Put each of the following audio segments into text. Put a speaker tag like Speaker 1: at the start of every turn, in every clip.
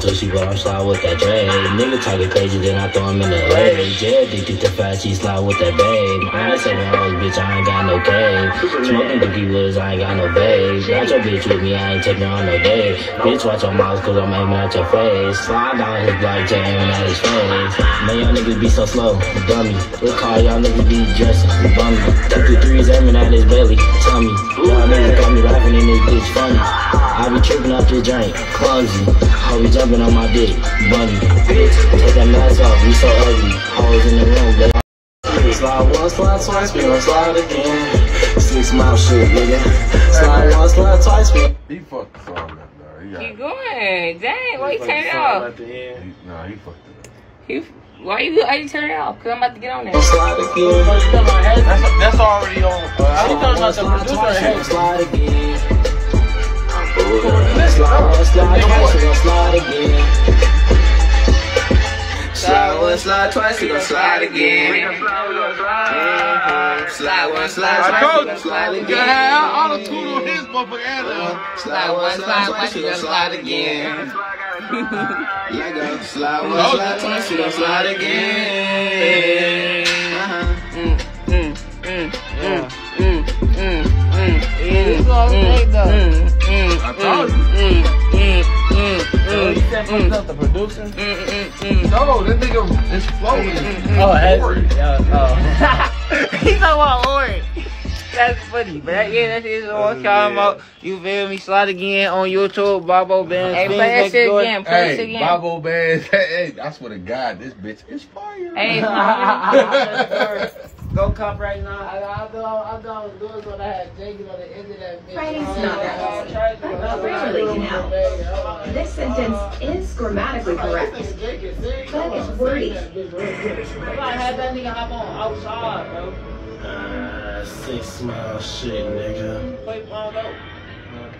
Speaker 1: the tushy, but I'm slide with that Dre. Nigga talking crazy, then I throw him in the way. J addicted to fast, she slide with that babe. I ain't seven hoes, bitch, I ain't got no cave. Smoking dookie woods, I ain't got no babe. Got your bitch with me, I ain't taking her on no date. Bitch, watch your mouth, cause I'm aiming at your face. Slide down his block, aiming at his face. Man, y'all niggas be so slow, dummy. What car y'all niggas be dressing, bummy. 33s aiming at his belly, tummy. Y'all niggas got me laughing be tripping off clumsy. I be jumping on my dick, bunny. Bitch, take that mask off, you so ugly. Hoes in the room, they Slide one, slide twice, we gon' slide again. Six mile shit, nigga. Slide one, slide twice, we
Speaker 2: He fucked the song up, though. He got
Speaker 3: Keep going. Dang, why you turn it off?
Speaker 2: he, Nah, he fucked it up.
Speaker 3: He, why you why you turn it off? Cause I'm about to get on there.
Speaker 1: slide again.
Speaker 4: That's, that's already on. Uh, I was talking about the producer.
Speaker 1: twice, we
Speaker 4: ahead.
Speaker 1: gon' slide again. Slide one, slide twice, we gon' slide again. Slide one, slide twice, we gon' slide again. Slide one, slide twice, we gon' slide again.
Speaker 4: gotta have all the tune on his motherfucker
Speaker 1: Slide one, slide twice, we gon' slide again. Let go. Slide one, slide twice, we gon' slide again. Uh-huh.
Speaker 3: Mm, mm, mm,
Speaker 4: Yeah.
Speaker 3: mm, mm, mm, mm, mm,
Speaker 4: I told you.
Speaker 3: mm, mm, mm,
Speaker 4: So he
Speaker 3: mm,
Speaker 4: said
Speaker 3: mm,
Speaker 4: fucked up the producer.
Speaker 3: mm, mm, mm.
Speaker 4: No, that nigga is flowing.
Speaker 3: Oh,
Speaker 4: that's-
Speaker 3: oh. He's talking about Lord. That's funny, but that, yeah, that shit is what I'm talking about. You feel me? Slide again on YouTube, Bobo Band. Hey,
Speaker 4: Spins
Speaker 3: play that
Speaker 4: next
Speaker 3: shit
Speaker 4: door.
Speaker 3: again. Play that shit
Speaker 2: Hey,
Speaker 3: again.
Speaker 2: Bobo Band. Hey, I swear to God, this bitch is fire.
Speaker 3: Hey, go cop right now. I, I go, I go do it when I had Jacob on the end of that bitch.
Speaker 5: Friday's
Speaker 3: Oh,
Speaker 5: not that.
Speaker 3: I'm trying
Speaker 5: Really now. This sentence is grammatically correct, but it's wordy.
Speaker 3: I had that nigga hop on outside, bro.
Speaker 1: Uh, six mile shit, nigga.
Speaker 3: Play Pound Out.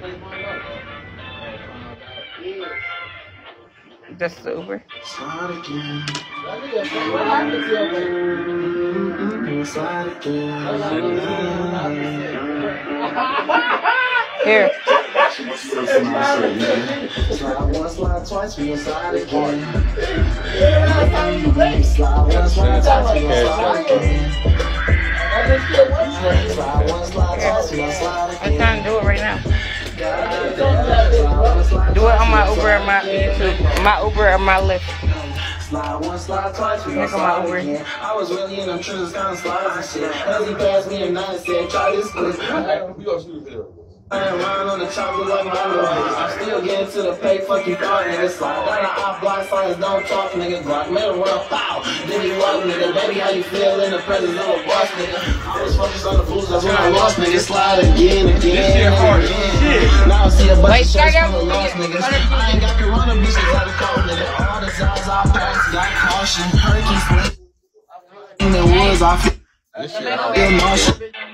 Speaker 3: Play Pound Out. That's the Uber.
Speaker 1: Slide again.
Speaker 3: Here. I'm trying to do it right now. Do it on my Uber and my. YouTube. My Uber and my Lyft.
Speaker 1: Slide one, slide twice, we gon'
Speaker 3: come my
Speaker 1: slide
Speaker 3: Uber.
Speaker 1: again. I was really in them trenches, kind of slides and shit. As he passed me a nine and said, try this quick.
Speaker 2: We gonna shoot a video.
Speaker 1: I on the chopper like my little. I'm still getting to the pay, fuck you thought, nigga. Slide down the off block signs, don't talk, nigga. Glock, middle run, pow. Then he walk, nigga. Baby, how you feel in the presence of a boss, nigga? I was focused on the booze, that's when I lost, nigga. Slide again, again,
Speaker 4: This shit hard as
Speaker 1: again.
Speaker 4: shit.
Speaker 1: Now I see a bunch
Speaker 3: Wait,
Speaker 1: of
Speaker 3: start
Speaker 1: shots
Speaker 3: out
Speaker 1: full of lost
Speaker 3: me.
Speaker 1: niggas. I ain't got corona, bitches out of cold, nigga. All the sides I passed, got caution. Hurricane. In the woods, I feel
Speaker 2: This shit
Speaker 1: feel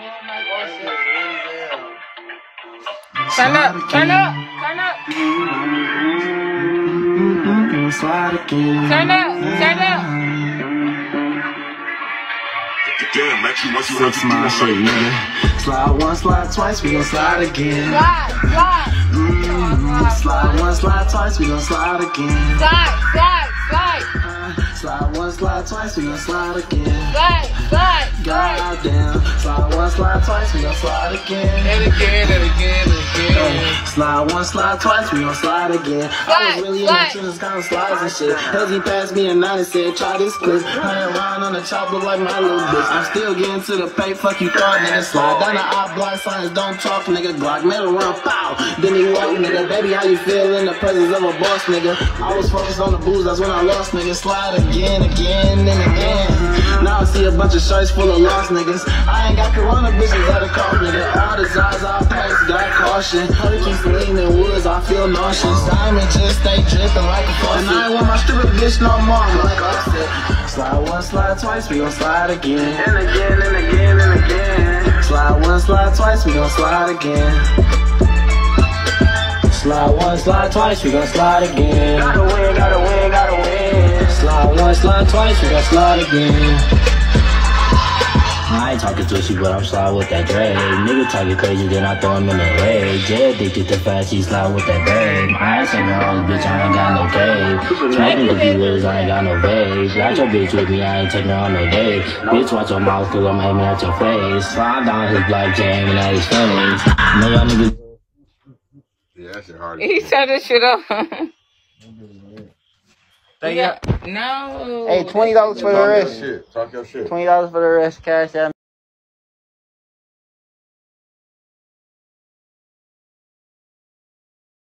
Speaker 3: Turn up, turn up, turn up,
Speaker 1: Slide again.
Speaker 3: turn up, turn up.
Speaker 6: Damn, Max, you want you
Speaker 1: Six mile shit, nigga. Slide one, slide twice, we gon' slide again.
Speaker 3: Slide, slide,
Speaker 1: Mm, Slide one, slide twice, we gon' slide again.
Speaker 3: slide, slide, slide,
Speaker 1: Uh, Slide one, slide twice, we gon' slide again.
Speaker 3: slide, slide, slide.
Speaker 1: Goddamn. Slide one, slide twice, we gon' slide again.
Speaker 4: And again, and again, and again.
Speaker 1: Slide one, slide twice, we gon' slide again. I was really in
Speaker 3: slide.
Speaker 1: the trenches, kind of slides and shit. Cause he passed me a nine and said, try this. I ain't riding on the chopper like my little bitch. I'm still getting to the pay, fuck you thought, nigga. Slide down the op block signs, don't talk, nigga. Glock, middle run, pow. Then he walk, nigga. Baby, how you feel in the presence of a boss, nigga? I was focused on the booze, that's when I lost, nigga. Slide again, again, and again. Now I see a bunch of shirts full of lost niggas. I ain't got corona bitches out of call, nigga. All the Zaza I pass, got caution. Hurricanes leaning woods, I feel nauseous. Diamond just stay dripping like a faucet. And I ain't want my stripper bitch no more, I'm like oh, offset. Slide one, slide twice, we gon' slide again. And again, and again, and again. Slide one, slide twice, we gon' slide again. Slide one, slide twice, we gon' slide again. Gotta win, gotta win, gotta win. Slide one, slide twice, we gon' slide again. I
Speaker 7: ain't talking to she, but I'm slide with that drag. Nigga talking crazy, then I throw him in the leg. Jay addicted to fast, she slide with that bag. I ain't saying no bitch, I ain't got no cave. Smoking the viewers, I ain't got no vape. Got your bitch with me, I ain't taking her on no date. Bitch, watch your mouth, cause I'm aiming at your face. Slide down his black jay, aiming at his face. Know y'all niggas.
Speaker 2: Yeah, that shit hard.
Speaker 4: He turned this shit up.
Speaker 3: Thank you.
Speaker 4: No.
Speaker 7: Hey, $20 for the
Speaker 2: Talk your
Speaker 7: rest.
Speaker 2: shit. Talk your shit.
Speaker 7: $20 for the rest, cash out.